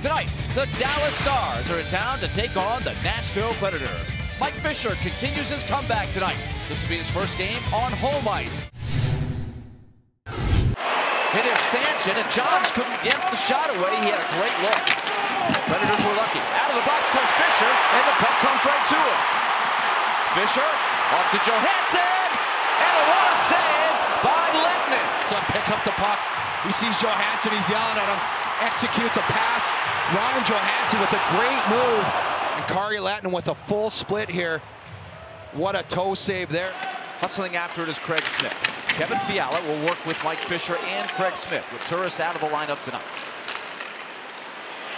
Tonight, the Dallas Stars are in town to take on the Nashville Predators. Mike Fisher continues his comeback tonight. This will be his first game on home ice. Hit his stanchion, and Johns couldn't get the shot away. He had a great look. Predators were lucky. Out of the box comes Fisher, and the puck comes right to him. Fisher off to Johansen, and a what a save by Lehtonen. So pick up the puck. He sees Johansen, he's yelling at him, executes a pass. Ryan Johansen with a great move. And Kari Lehtonen with a full split here. What a toe save there. Hustling after it is Craig Smith. Kevin Fiala will work with Mike Fisher and Craig Smith with Turris out of the lineup tonight.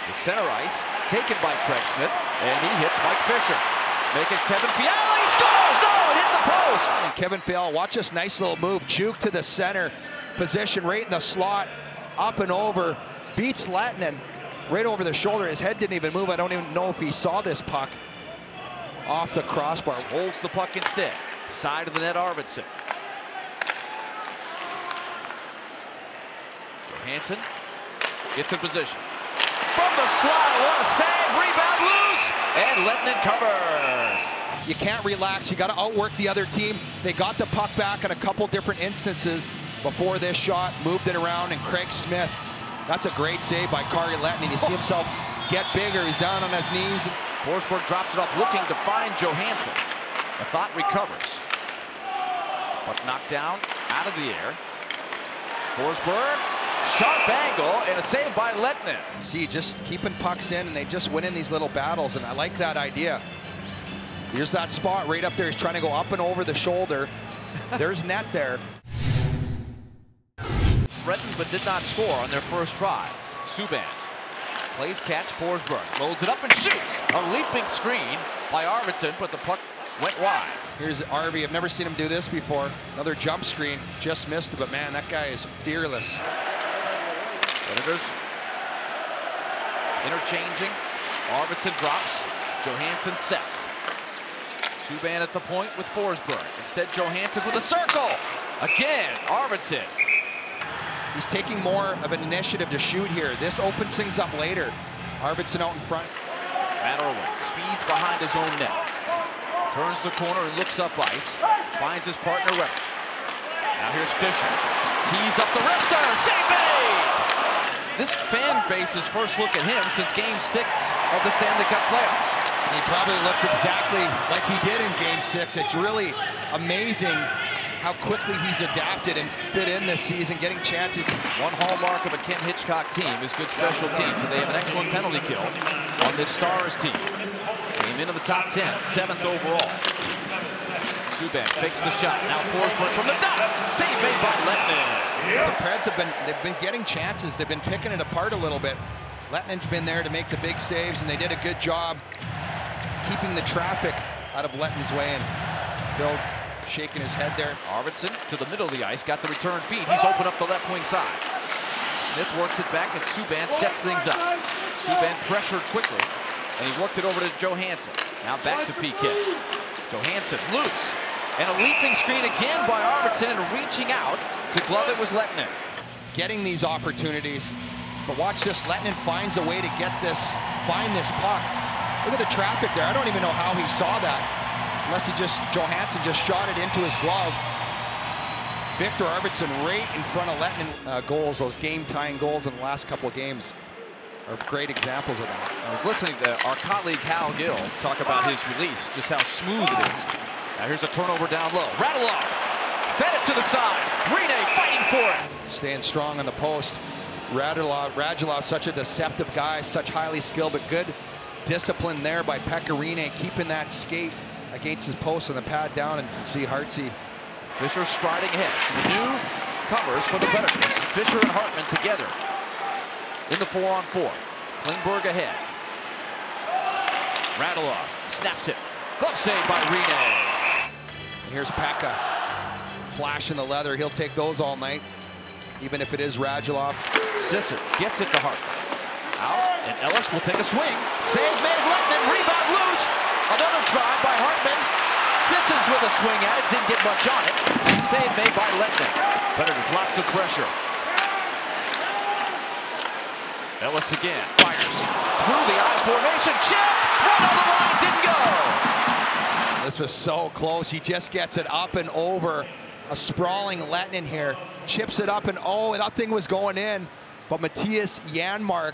The center ice taken by Craig Smith, and he hits Mike Fisher. Make it Kevin Fiala, he scores! No, it hit the post! And Kevin Fiala, watch this nice little move. Juke to the center position, right in the slot, up and over. Beats Lehtonen right over the shoulder. His head didn't even move. I don't even know if he saw this puck off the crossbar. Holds the puck instead. Side of the net, Arvidsson. Johansen gets in position. From the slot, what a save, rebound loose, and Lehtonen covers. You can't relax. You got to outwork the other team. They got the puck back in a couple different instances before this shot, moved it around, and Craig Smith. That's a great save by Kari Lehtonen. You see himself get bigger. He's down on his knees. Forsberg drops it off, looking to find Johansen. The thought recovers. But knocked down, out of the air. Forsberg, sharp angle, and a save by Lehtonen. See, just keeping pucks in, and they just win in these little battles, and I like that idea. Here's that spot right up there. He's trying to go up and over the shoulder. There's net there. Threatened but did not score on their first try. Subban plays catch, Forsberg loads it up and shoots. A leaping screen by Arvidsson, but the puck went wide. Here's Arvey. I've never seen him do this before. Another jump screen. Just missed it, but man, that guy is fearless. Predators interchanging. Arvidsson drops. Johansen sets. Subban at the point with Forsberg. Instead, Johansen with a circle. Again, Arvidsson. He's taking more of an initiative to shoot here. This opens things up later. Arvidsson out in front. Matt Irwin speeds behind his own net. Turns the corner and looks up ice. Finds his partner Weber. Now here's Fisher. Tees up the wrister. Save made! This fan base's first look at him since game six of the Stanley Cup playoffs. He probably looks exactly like he did in game six. It's really amazing how quickly he's adapted and fit in this season, getting chances. One hallmark of a Ken Hitchcock team is good special teams. They have an excellent penalty kill on this Stars team. Came into the top 10, seventh overall. Subban fakes the shot. Now Forsberg from the dot. Save made by Lehtonen. The Preds have been they've been getting chances. They've been picking it apart a little bit. Lehtonen's been there to make the big saves, and they did a good job keeping the traffic out of Lehtonen's way. And Phil shaking his head there. Arvidsson to the middle of the ice, got the return feed. He's opened up the left wing side. Smith works it back, and Subban sets things up. Subban pressured quickly, and he worked it over to Johansen. Now back to PK. Johansen loose, and a leaping screen again by Arvidsson, and reaching out to glove it was Lehtonen. Getting these opportunities, but watch this. Lehtonen finds a way to get this, find this puck. Look at the traffic there. I don't even know how he saw that. Unless he just, Johansen just shot it into his glove. Viktor Arvidsson right in front of Lehtonen. Uh, goals, those game-tying goals in the last couple of games are great examples of that. I was listening to our colleague Hal Gill talk about his release, just how smooth it is. Now here's a turnover down low. Radulov fed it to the side. Rinne fighting for it. Staying strong on the post. Radulov, Radulov, such a deceptive guy, such highly skilled, but good discipline there by Pekka Rinne, keeping that skate against his post and the pad down and see Hartsey. Fisher striding ahead. The new covers for the Predators. Fisher and Hartman together in the four on four. Klingberg ahead. Radulov snaps it. Glove save by Rinne. And here's Pekka flashing the leather. He'll take those all night, even if it is Radulov. Sissons gets it to Hartman. Out, and Ellis will take a swing. Save made, Lehtonen, rebound loose. Another try by Hartman. Sissons with a swing at it, didn't get much on it. Save made by Lehtonen. Predators, lots of pressure. Ellis again, fires through the I formation, chip, right on the line, didn't go. This was so close. He just gets it up and over. A sprawling Lehtonen here. Chips it up and oh, that thing was going in. But Mattias Janmark.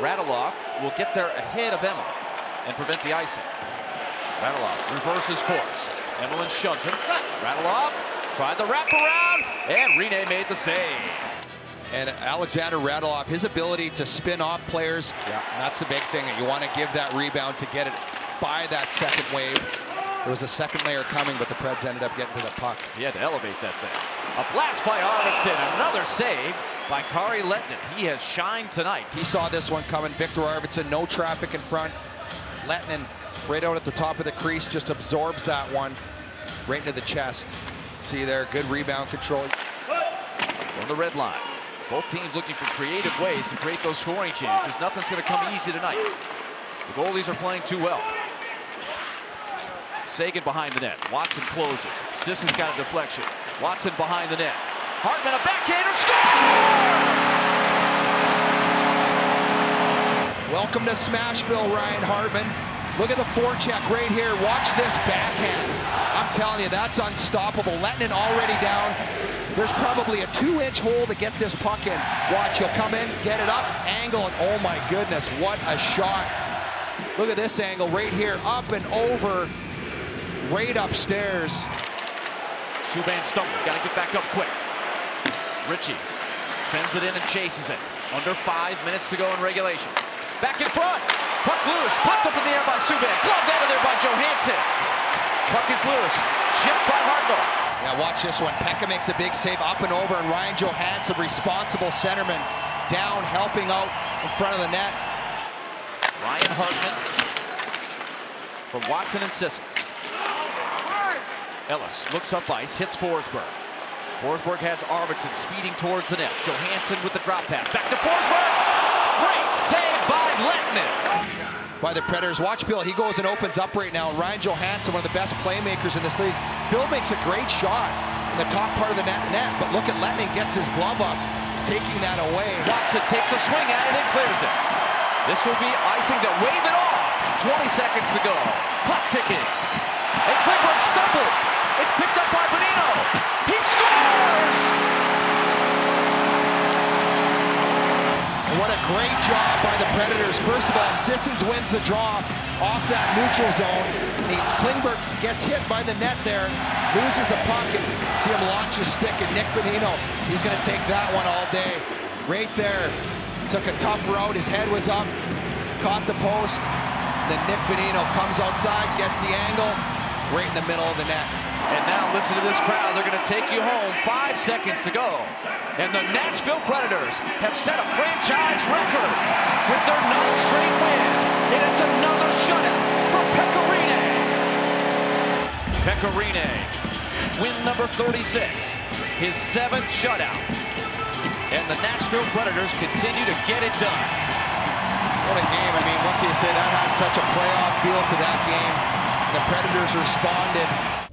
Radulov will get there ahead of Emil and prevent the icing. Radulov reverses course. Emelin shoved him. Radulov tried the wraparound, and Rinne made the save. And Alexander Radulov, his ability to spin off players, yeah, that's the big thing. You want to give that rebound to get it by that second wave. There was a second layer coming, but the Preds ended up getting to the puck. He had to elevate that thing. A blast by Arvidsson, another save by Kari Lehtonen. He has shined tonight. He saw this one coming. Viktor Arvidsson, no traffic in front. Lehtonen right out at the top of the crease, just absorbs that one right into the chest. See there, good rebound control. On the red line. Both teams looking for creative ways to create those scoring chances. Nothing's going to come easy tonight. The goalies are playing too well. Sagan behind the net. Watson closes. Sisson's got a deflection. Watson behind the net. Hartman a backhander. Score! Welcome to Smashville, Ryan Hartman. Look at the forecheck right here. Watch this backhand. I'm telling you, that's unstoppable. Lehtonen already down. There's probably a two-inch hole to get this puck in. Watch, he'll come in, get it up, angle, and oh my goodness, what a shot. Look at this angle right here, up and over, right upstairs. Subban stumbled, gotta get back up quick. Ritchie sends it in and chases it. Under five minutes to go in regulation. Back in front, puck loose, popped up in the air by Subban, gloved out of there by Johansen. Puck is loose, chipped by Hartnell. Now watch this one. Pekka makes a big save up and over, and Ryan Johansen, responsible centerman, down, helping out in front of the net. Ryan Hartman from Watson and Sissons. Ellis looks up ice, hits Forsberg. Forsberg has Arvidsson speeding towards the net. Johansen with the drop pass. Back to Forsberg. Great save by Lehtonen by the Predators. Watch Phil, he goes and opens up right now. Ryan Johansen, one of the best playmakers in this league. Phil makes a great shot in the top part of the net, net but look at Lehtonen gets his glove up, taking that away. Watson takes a swing at it and clears it. This will be icing to wave it off. 20 seconds to go. Clock ticking. And Klingberg stumbled. It's picked up First of all, Sissons wins the draw off that neutral zone. And he, Klingberg gets hit by the net there, loses the puck, and see him launch his stick. And Nick Bonino, he's going to take that one all day. Right there, took a tough route. His head was up, caught the post. Then Nick Bonino comes outside, gets the angle, right in the middle of the net. And now listen to this crowd. They're going to take you home. Five seconds to go. And the Nashville Predators have set a franchise record with their ninth straight win. And it's another shutout for Pekka Rinne. Pekka Rinne, win number 36, his seventh shutout. And the Nashville Predators continue to get it done. What a game. I mean, what can you say? That had such a playoff feel to that game. The Predators responded